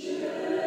Hear